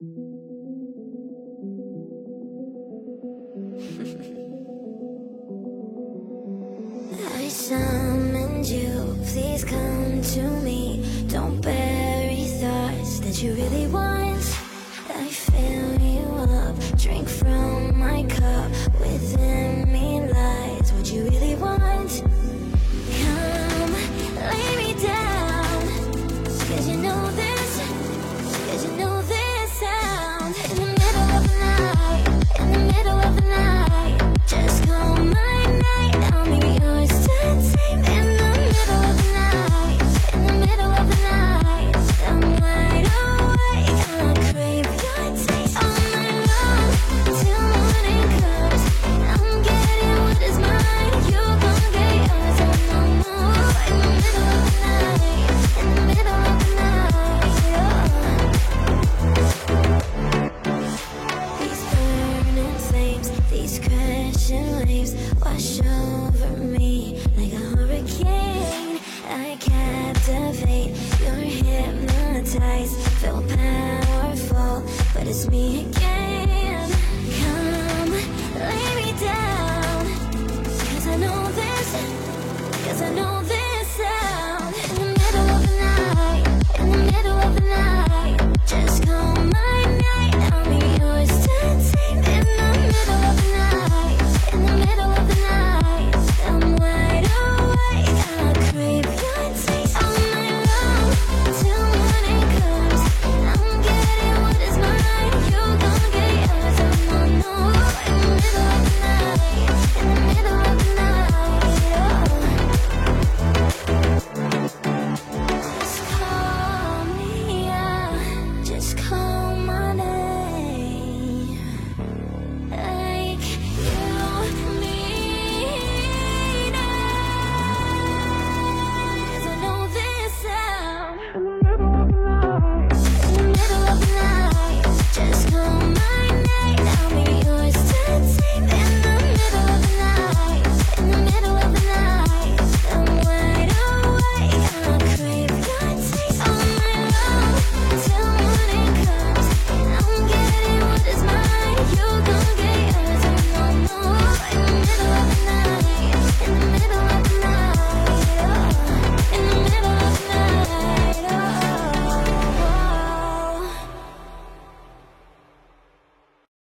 I summoned you, please come to me. Don't bury thoughts that you really want. ocean waves wash over me like a hurricane. I captivate, you're hypnotized, feel powerful, but it's me again.